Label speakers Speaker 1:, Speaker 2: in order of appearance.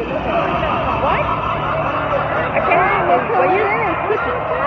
Speaker 1: What? I can't remember. You're in.